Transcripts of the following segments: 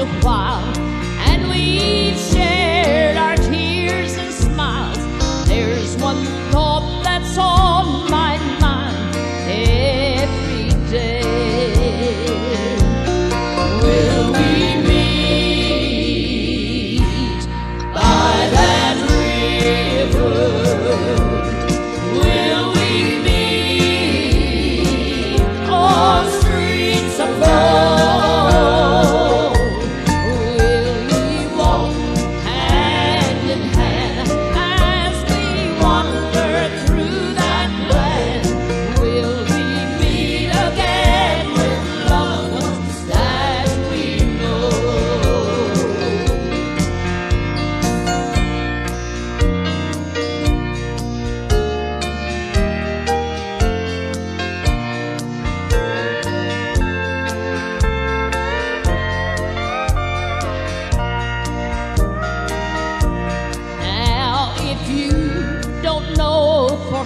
a while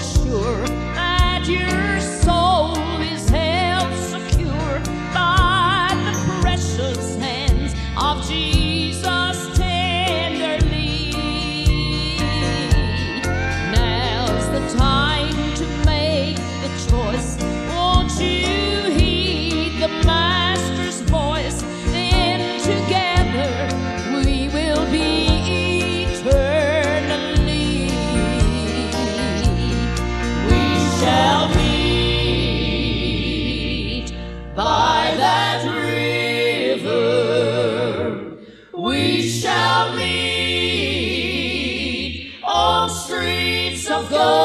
sure that you're streets of gold.